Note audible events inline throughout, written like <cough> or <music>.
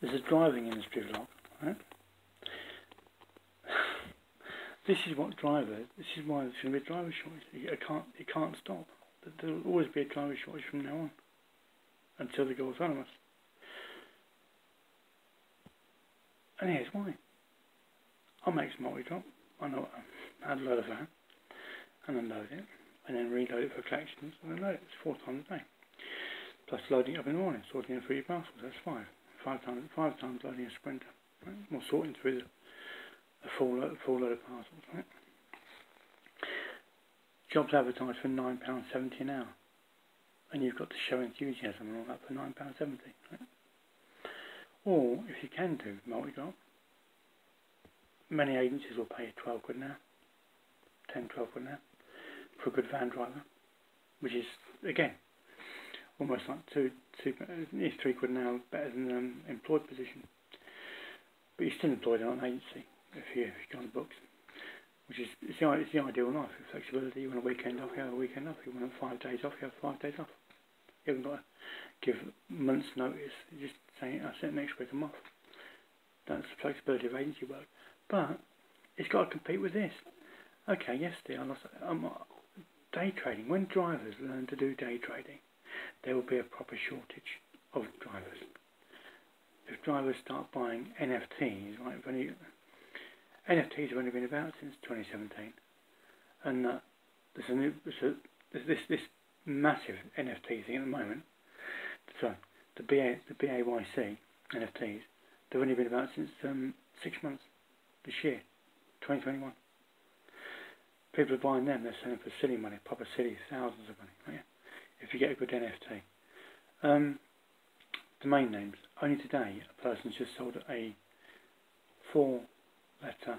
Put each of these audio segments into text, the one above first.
There's a driving industry vlog, right? this is what drivers, this is why there's going to be a driver shortage. It can't, it can't stop. There'll always be a driver shortage from now on until they go autonomous. And here's why. I'll make some multi-drop. I know I add a load of that and unload it and then reload it for collections and unload it. It's four times a day. Plus loading it up in the morning, sorting through your parcels, that's five. Five times five times loading a sprinter. Right? Or sorting through the a full load, full load of parcels, right? Jobs advertised for nine pounds seventy an hour. And you've got to show enthusiasm and all that for nine pounds seventy, right? Or if you can do multi drop, many agencies will pay twelve quid an hour, 10, 12 quid an hour for a good van driver, which is again almost like two, two, it's three quid an hour better than an um, employed position. But you're still employed on an agency if you, if you go on the books, which is it's the, it's the ideal life. Flexibility. You want a weekend off, you have a weekend off. You want five days off, you have five days off. You haven't got to give months' notice. You just say, I said next week I'm off. That's the flexibility of agency work. But it's got to compete with this. Okay, yesterday I lost. Um, day trading. When drivers learn to do day trading, there will be a proper shortage of drivers. If drivers start buying NFTs, right? Only, NFTs have only been about since 2017, and uh, there's a new there's, a, this this massive NFT thing at the moment. So the BA the BAYC NFTs they've only been about since um, six months this year, 2021. People are buying them, they're selling for silly money, proper silly, thousands of money. Right? If you get a good NFT. Um, domain names. Only today, a person's just sold a four letter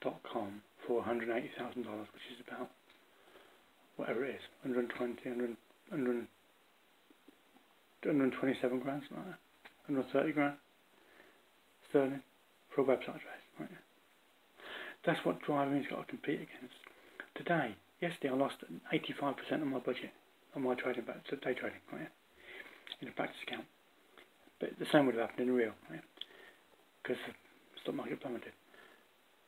dot com for $180,000, which is about whatever it is, 120, 100, 100, 127 grand, something like that, 130 grand sterling for a website address. Right? That's what driving's got to compete against. Today, yesterday I lost 85% of my budget on my trading, so day trading, right? In a practice account. But the same would have happened in real, right? Because the stock market plummeted.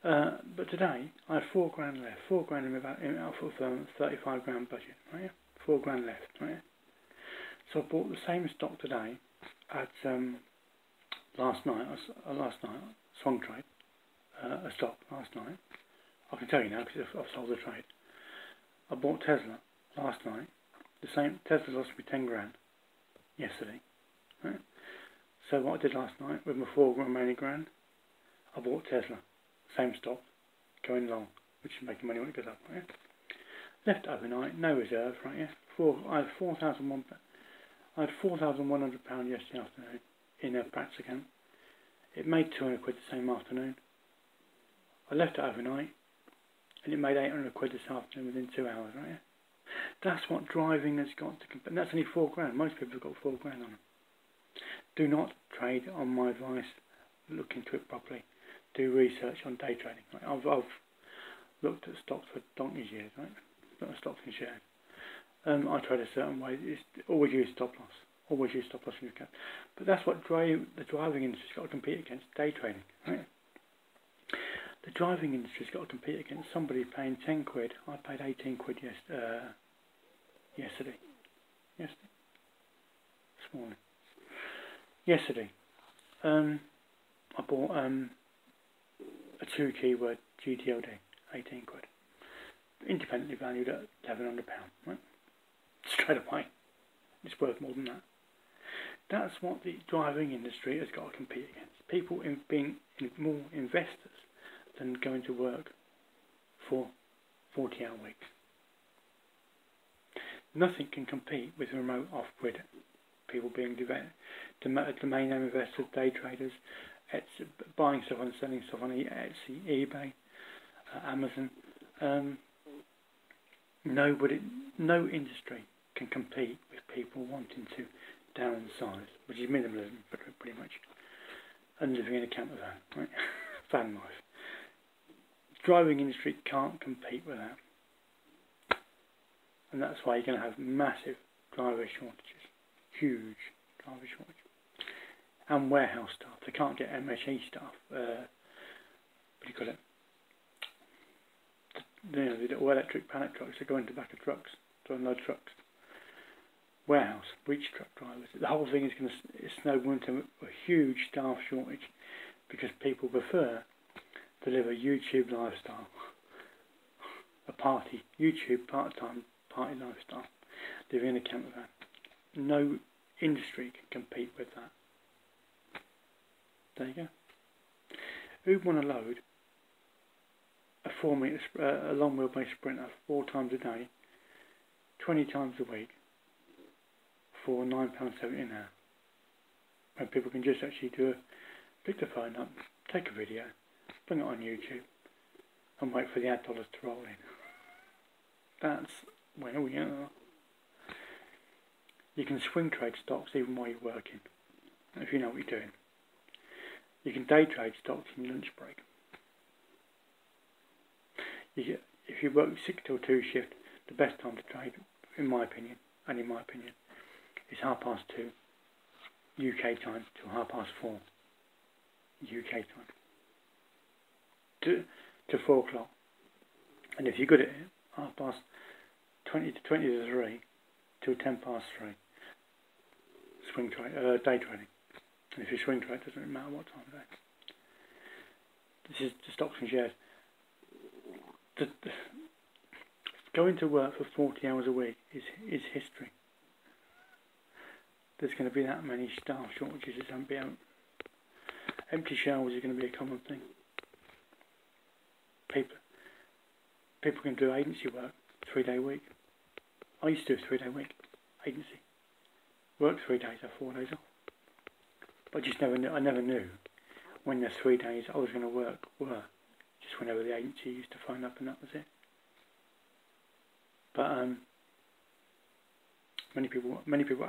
Uh, but today, I have four grand left. Four grand in about in Alpha Firm, 35 grand budget, right? Four grand left, right? So I bought the same stock today at um, last night. Uh, last night, Swung Trade, uh, a stock last night. I can tell you now because I've sold the trade. I bought Tesla last night. The same Tesla lost me 10 grand yesterday. Right? So what I did last night with my four remaining grand, I bought Tesla, same stock, going long, which is making money when it goes up. Right? Left overnight, no reserve, right? Yeah, four. I had four thousand one. I had four thousand one hundred pound yesterday afternoon in a practice account. It made two hundred quid the same afternoon. I left it overnight, and it made 800 quid this afternoon within two hours, right? That's what driving has got to, compete. and that's only four grand. Most people have got four grand on them. Do not trade on my advice. Look into it properly. Do research on day trading. Right? I've, I've looked at stocks for donkey's years, right? Not stocks and shares. Um, I trade a certain way. It's always use stop loss. Always use stop loss in your account. But that's what drive, the driving industry's got to compete against day trading, right? The driving industry's got to compete against somebody paying 10 quid. I paid 18 quid yes, uh, yesterday. Yesterday? This morning. Yesterday. Um, I bought um, a two keyword GTLD, 18 quid. Independently valued at £1,100, right? Straight away. It's worth more than that. That's what the driving industry has got to compete against. People in being in more investors than going to work for 40 hour weeks. Nothing can compete with remote off grid people being domain name investors, day traders, Etsy, buying stuff and selling stuff on Etsy, eBay, uh, Amazon. Um, nobody, no industry can compete with people wanting to downsize, which is minimalism, pretty much, and living in a camper van, right? <laughs> Van life driving industry can't compete with that. And that's why you're going to have massive driver shortages. Huge driver shortages. and warehouse staff. They can't get MHE staff. Uh, what do you call it? The, you know, the little electric pallet trucks that go into back of trucks to unload trucks. Warehouse, reach truck drivers. The whole thing is going to snowball into a huge staff shortage because people prefer to live a YouTube lifestyle, a party, YouTube part-time party lifestyle, living in a camper van. No industry can compete with that. There you go. Who'd want to load a four meter, uh, a long wheelbase sprinter four times a day, twenty times a week, for nine pounds seventy an hour? When people can just actually do a pick the phone up, take a video, bring it on YouTube, and wait for the ad dollars to roll in. That's where we are. You can swing trade stocks even while you're working, if you know what you're doing. You can day trade stocks in your lunch break. You get, if you work 6 till 2 shift, the best time to trade, in my opinion, and in my opinion, is half past 2 UK time till half past 4 UK time. To, to 4 o'clock. And if you're good at it, half past 20 to 20 to 3 till 10 past 3. Swing trade, uh, day trading. And if you swing trade, it doesn't matter what time of day. This is the stocks and shares. The, the, going to work for 40 hours a week is, is history. There's going to be that many staff shortages, it's to be. Empty shelves is going to be a common thing. People, people can do agency work, three day week. I used to do three day week, agency. Work three days or four days off. But I just never knew, I never knew when the three days I was going to work were. Just whenever the agency used to phone up and that was it. But um, many people, many people